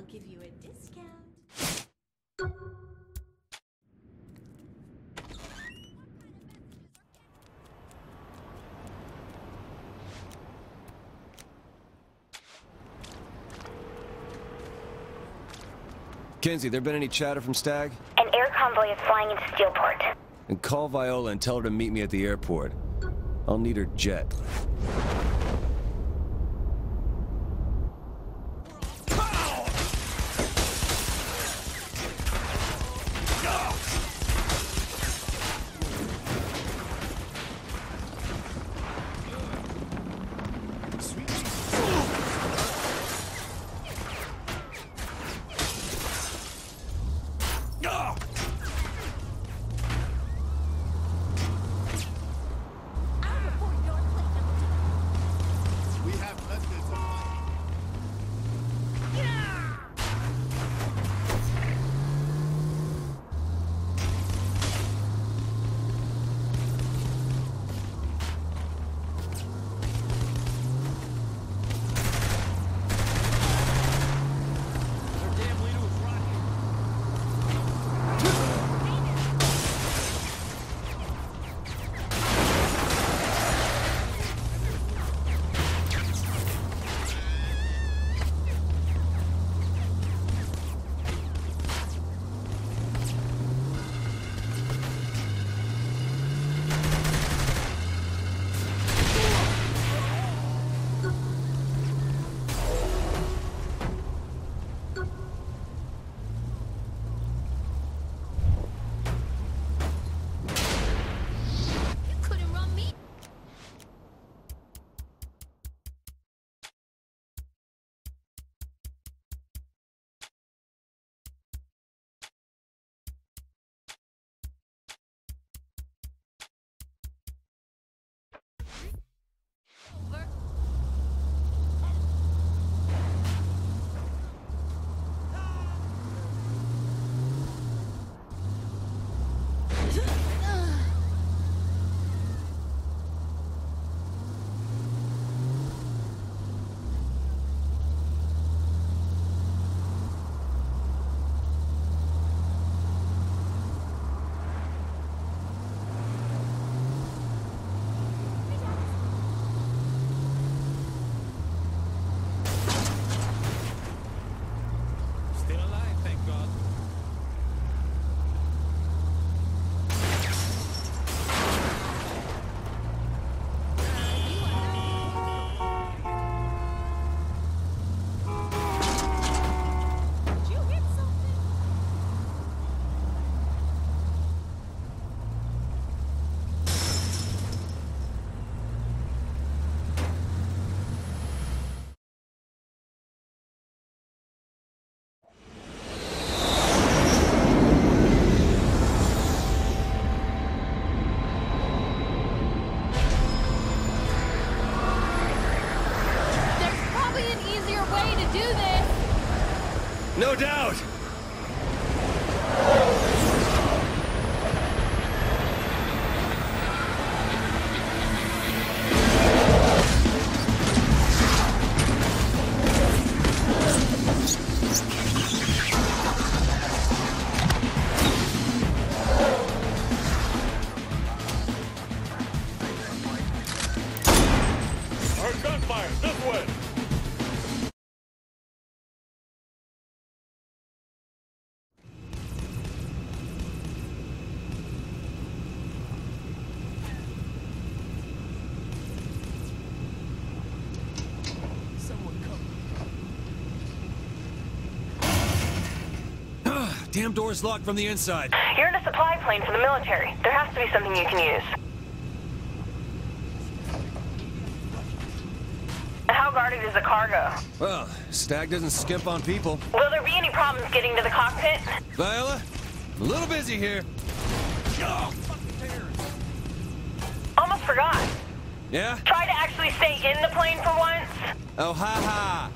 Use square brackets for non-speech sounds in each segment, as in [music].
I'll give you a discount. Kinzie, there been any chatter from Stag? An air convoy is flying into Steelport. And call Viola and tell her to meet me at the airport. I'll need her jet. Huh? Damn door's locked from the inside. You're in a supply plane for the military. There has to be something you can use. How guarded is the cargo? Well, Stag doesn't skimp on people. Will there be any problems getting to the cockpit? Viola, I'm a little busy here. Almost forgot. Yeah? Try to actually stay in the plane for once. Oh, ha ha!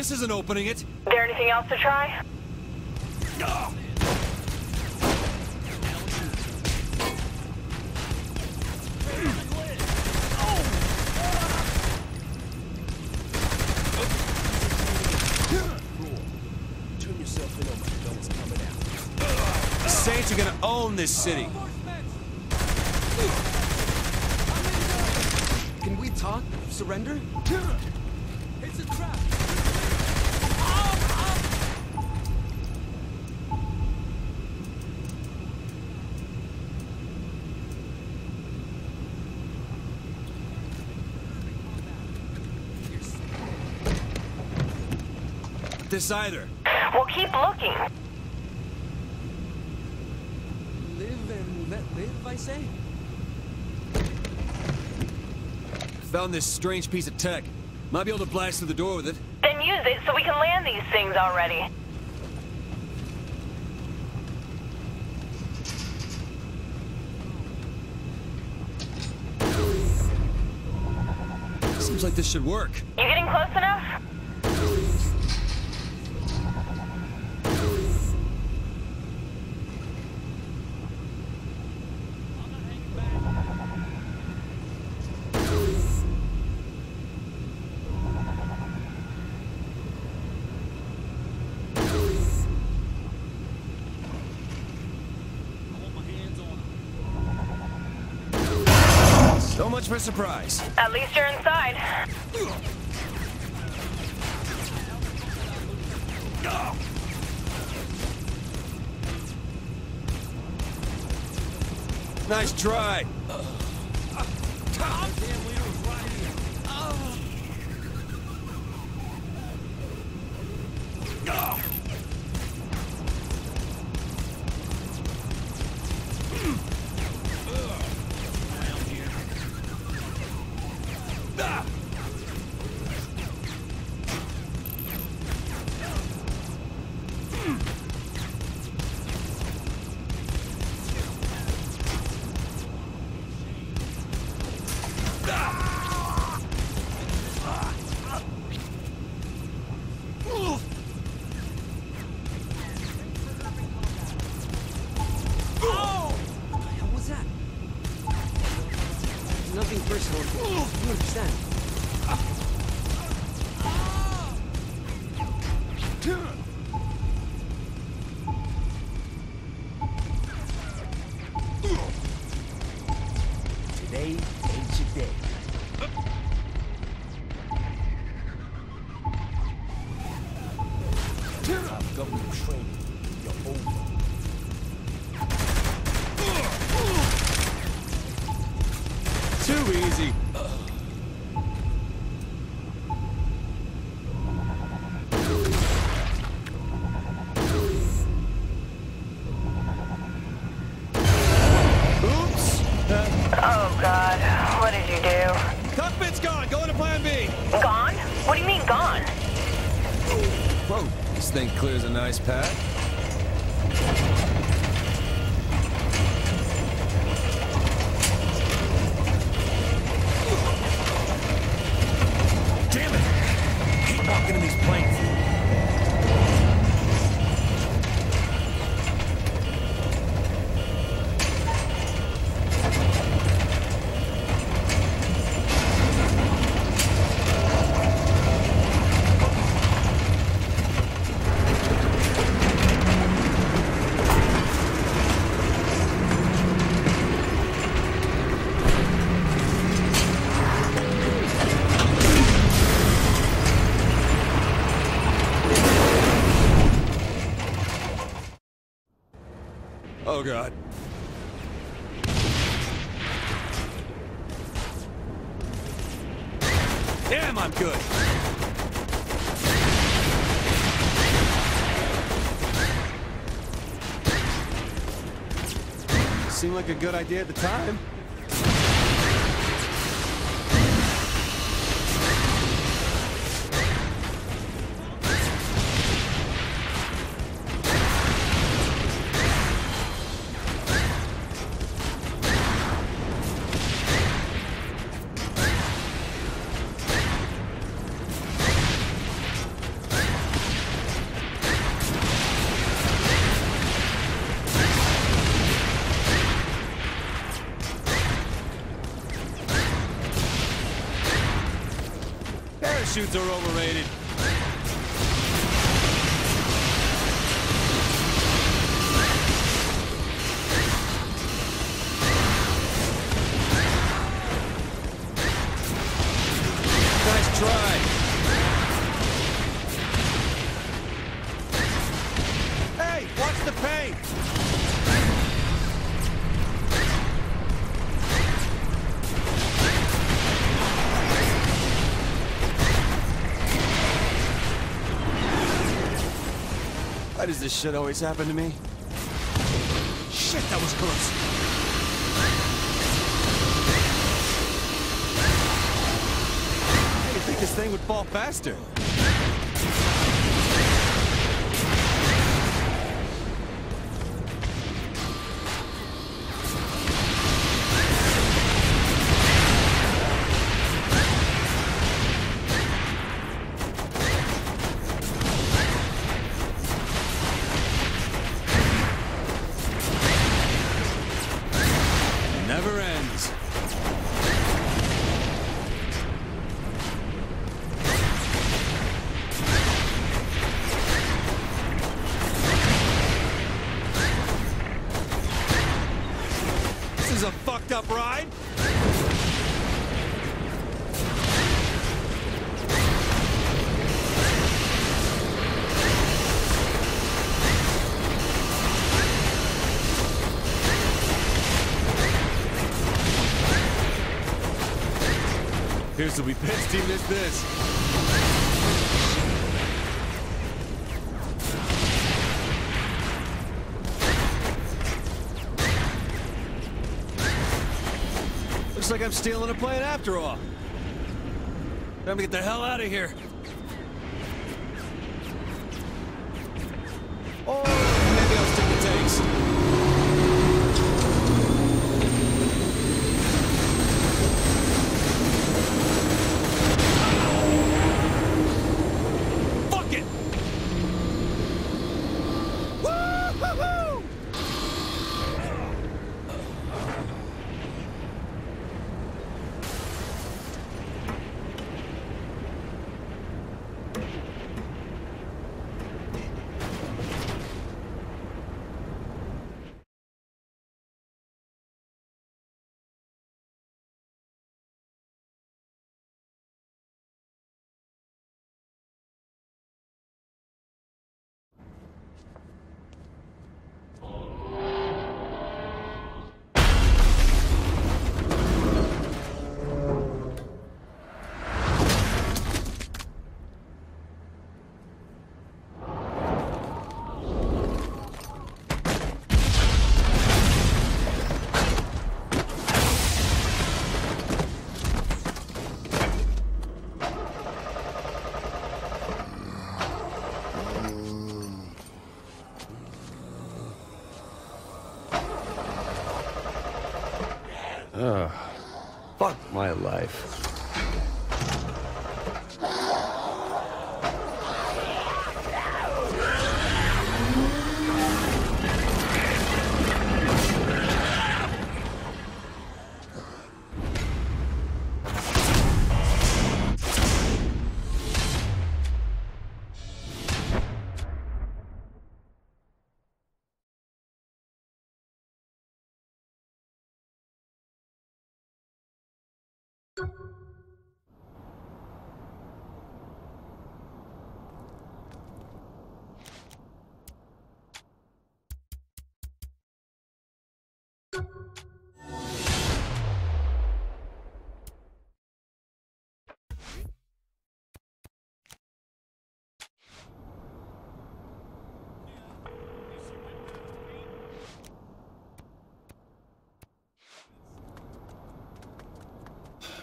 This isn't opening it. There anything else to try? Turn yourself in on my gun is coming out. Saints are gonna own this city. Can we talk? Surrender? It's a trap. This either. Well, keep looking. Live and let live, I say? Found this strange piece of tech. Might be able to blast through the door with it. Then use it so we can land these things already. Seems like this should work. You getting close enough? For surprise. At least you're inside. Nice try. Oh god. Damn, I'm good. Seemed like a good idea at the time. Parachutes are overrated. Does this shit always happen to me? Shit, that was close. I didn't think this thing would fall faster. Here's to be pissed he missed this. Looks like I'm stealing a plane after all. Time to get the hell out of here. My life.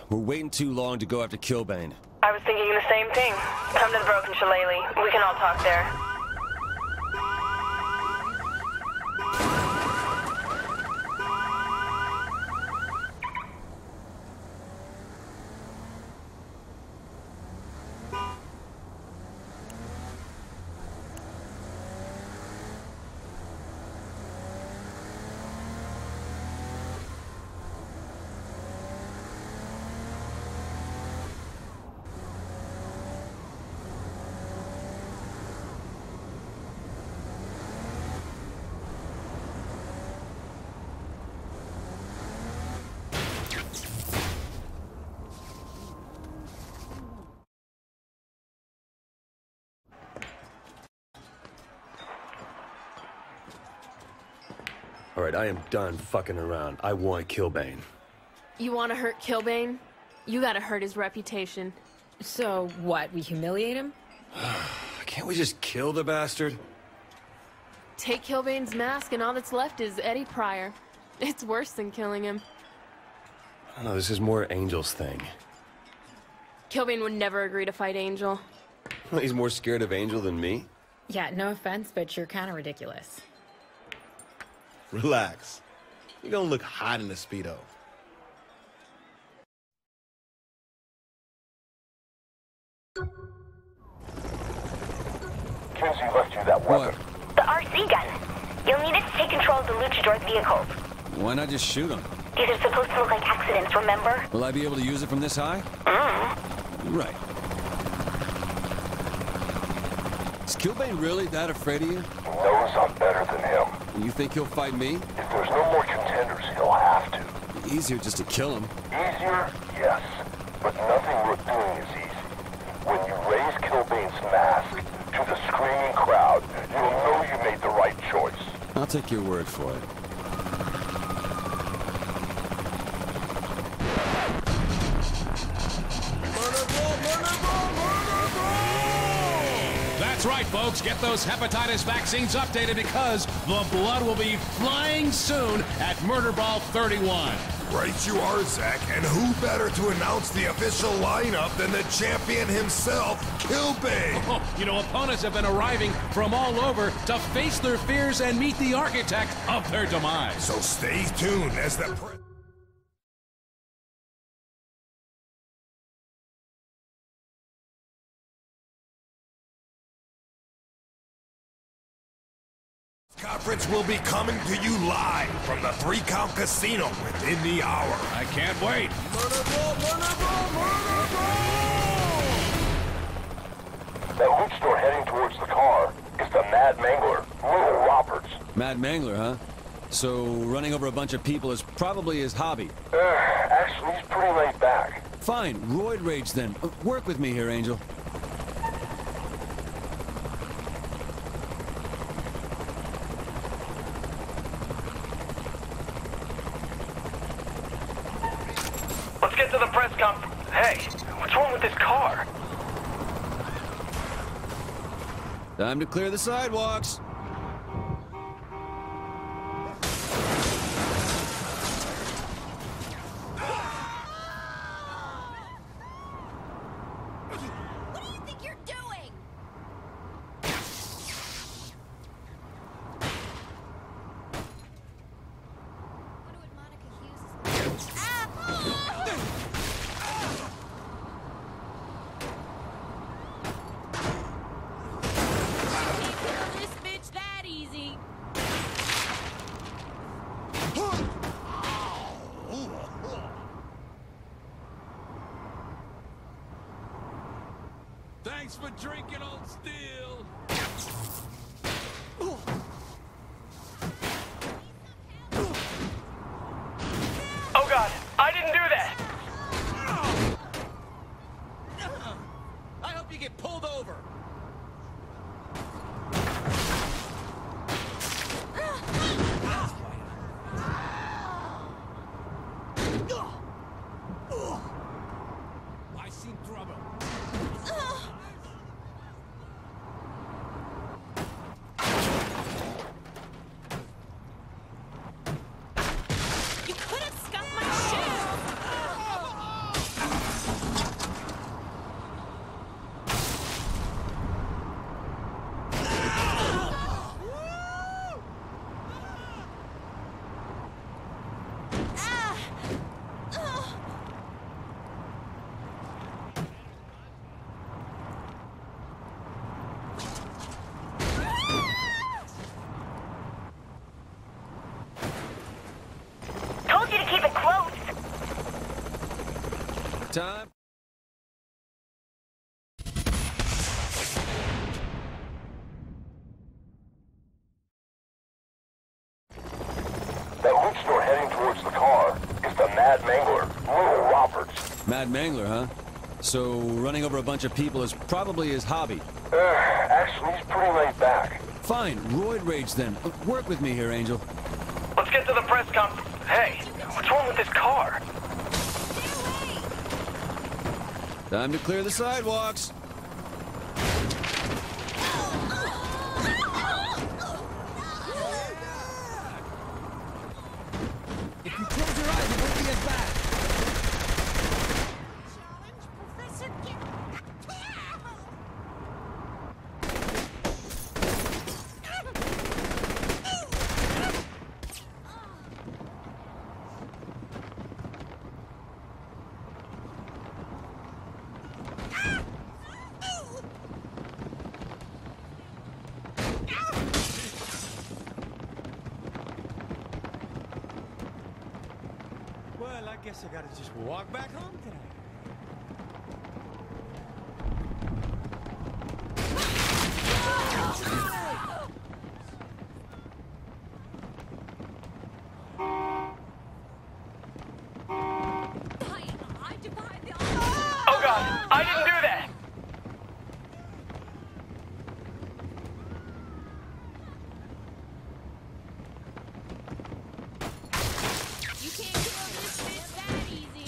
We're waiting too long to go after Kilbane. I was thinking the same thing. Come to the Broken Shillelagh. We can all talk there. I am done fucking around. I want Kilbane. You want to hurt Kilbane? You gotta hurt his reputation. So, what, we humiliate him? [sighs] Can't we just kill the bastard? Take Kilbane's mask, and all that's left is Eddie Pryor. It's worse than killing him. I don't know, this is more Angel's thing. Kilbane would never agree to fight Angel. [laughs] He's more scared of Angel than me? Yeah, no offense, but you're kind of ridiculous. Relax. You're gonna look hot in the Speedo. Kinzie left you that What? weapon. The RC gun. You'll need it to take control of the luchador's vehicles. Why not just shoot him? These are supposed to look like accidents, remember? Will I be able to use it from this high? Mm-hmm. Right. Is Kilbane really that afraid of you? He knows I'm better than him. You think he'll fight me? If there's no more contenders, he'll have to. Easier just to kill him. Easier? Yes. But nothing worth doing is easy. When you raise Kilbane's mask to the screaming crowd, you'll know you made the right choice. I'll take your word for it. Right, folks. Get those hepatitis vaccines updated because the blood will be flying soon at Murder Brawl 31. Right you are, Zach, and who better to announce the official lineup than the champion himself, Kilbane? [laughs] Oh, you know, opponents have been arriving from all over to face their fears and meet the architect of their demise. So stay tuned as the... Pre- will be coming to you live from the Three Count Casino within the hour. I can't wait. That loot store heading towards the car is the Mad Mangler, Little Roberts. Mad Mangler, huh? So running over a bunch of people is probably his hobby. Uh, actually, he's pretty laid back. Fine, roid rage then. Work with me here, Angel. Let's get to the press conference. Hey, what's wrong with this car? Time to clear the sidewalks. Roberts. Mad Mangler, huh? So running over a bunch of people is probably his hobby. Uh, actually, he's pretty laid back. Fine, roid rage then. Uh, Work with me here, Angel. Let's get to the press conference. Hey, what's wrong with this car? Time to clear the sidewalks. If you close your eyes, it won't be as bad. Well, I guess I gotta just walk back home tonight. Oh god, I didn't do that! You can't kill this bitch that easy.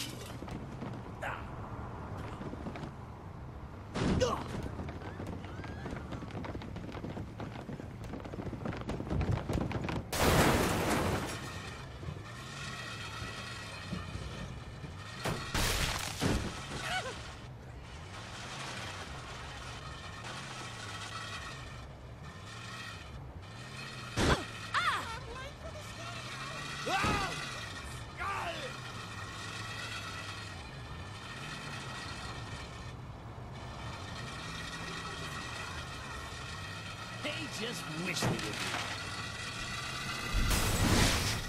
They just wish they would.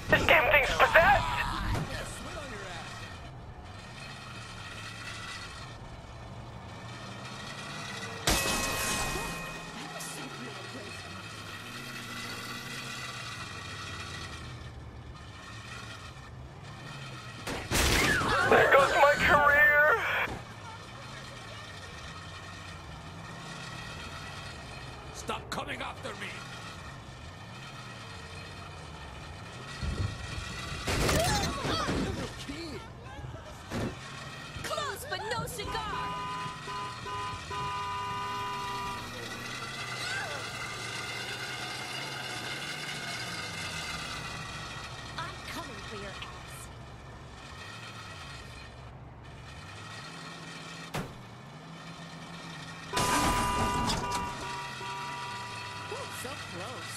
This damn thing's possessed! There goes my career! Stop coming after me! Close, but no cigar. I'm coming for your ass. Ooh, so close.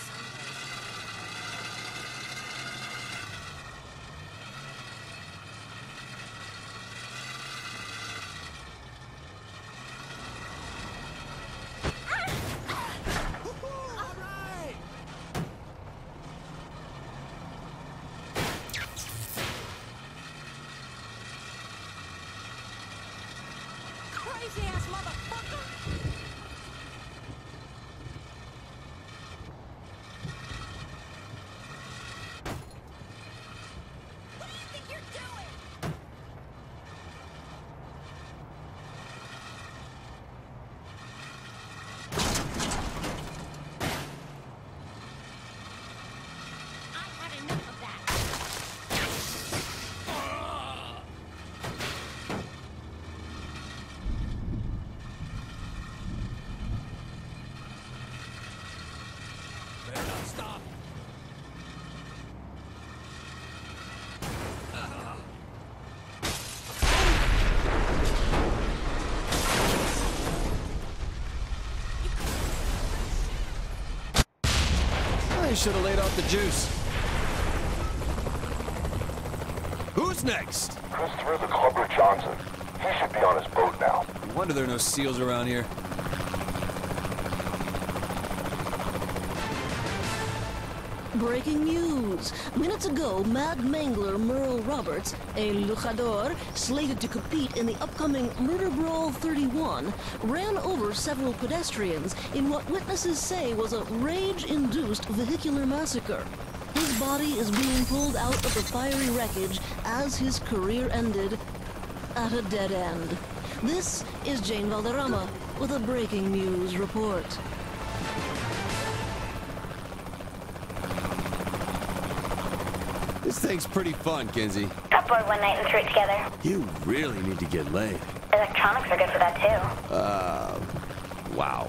Crazy ass motherfucker! What do you think you're doing? I've had enough of that. Stop! I should have laid off the juice. Who's next? Christopher the Clubber Johnson. He should be on his boat now. No wonder there are no seals around here. Breaking news. Minutes ago, Mad Mangler Merle Roberts, a luchador slated to compete in the upcoming Murder Brawl 31, ran over several pedestrians in what witnesses say was a rage-induced vehicular massacre. His body is being pulled out of the fiery wreckage as his career ended at a dead end. This is Jane Valderrama with a breaking news report. This thing's pretty fun, Kinzie. Got bored one night and threw it together. You really need to get laid. Electronics are good for that too. Uh, wow.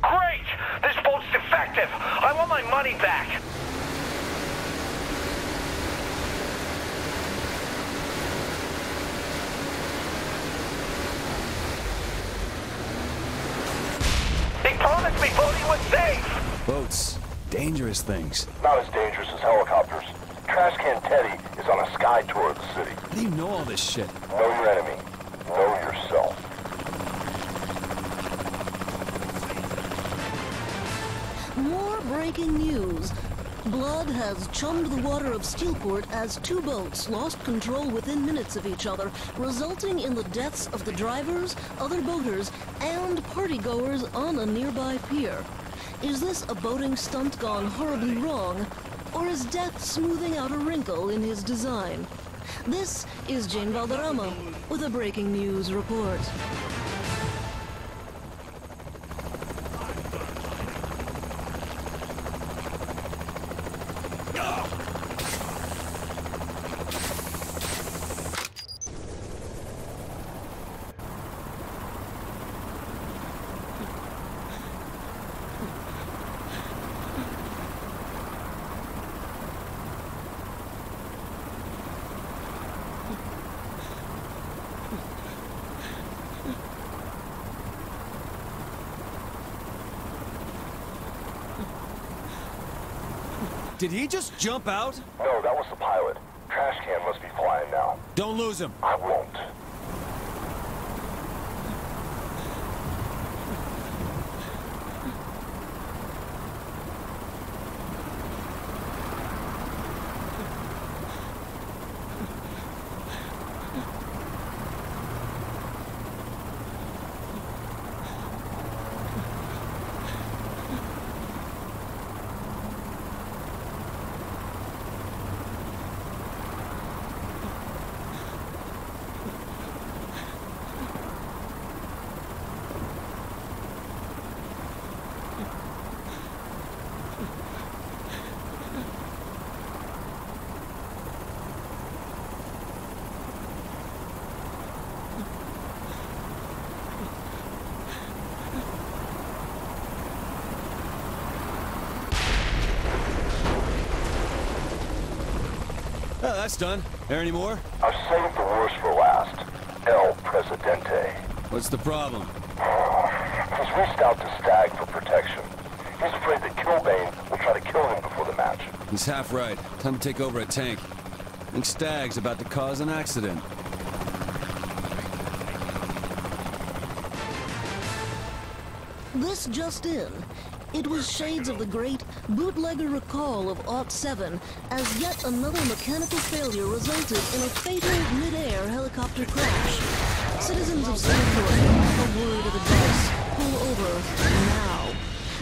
Great! This boat's defective! I want my money back! He promised me boating was safe! Boats. Dangerous things. Not as dangerous as helicopters. Trash Can Teddy is on a sky tour of the city. How do you know all this shit? Know your enemy. Know yourself. More breaking news. Blood has chummed the water of Steelport as two boats lost control within minutes of each other, resulting in the deaths of the drivers, other boaters, and partygoers on a nearby pier. Is this a boating stunt gone horribly wrong, or is death smoothing out a wrinkle in his design? This is Jane Valderrama with a breaking news report. Did he just jump out? No, that was the pilot. Trash Can must be flying now. Don't lose him. I won't. Oh, that's done. There any more? I've saved the worst for last. El Presidente. What's the problem? [sighs] He's reached out to Stag for protection. He's afraid that Kilbane will try to kill him before the match. He's half right. Time to take over a tank. I think Stag's about to cause an accident. This just in. It was shades of the great bootlegger recall of Aught 7 as yet another mechanical failure resulted in a fatal mid-air helicopter crash. Citizens of Singapore, a word of advice. Pull over now.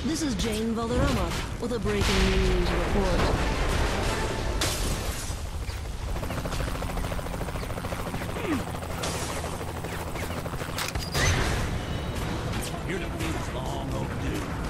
This is Jane Valderrama with a breaking news report. Your defeat's long overdue.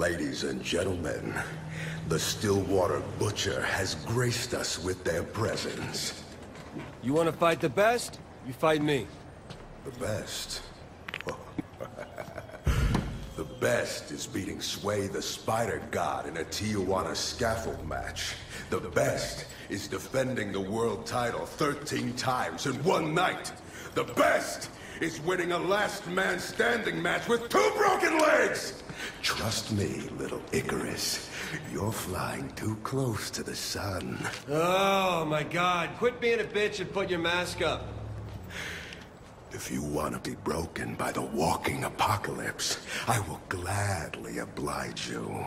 Ladies and gentlemen, the Stilwater Butcher has graced us with their presence. You want to fight the best? You fight me. The best? [laughs] the best is beating Sway the Spider God in a Tijuana scaffold match. The best is defending the world title 13 times in one night. The best is winning a last man standing match with two broken legs! Trust me, little Icarus. You're flying too close to the sun. Oh my god, quit being a bitch and put your mask up. If you want to be broken by the walking apocalypse, I will gladly oblige you.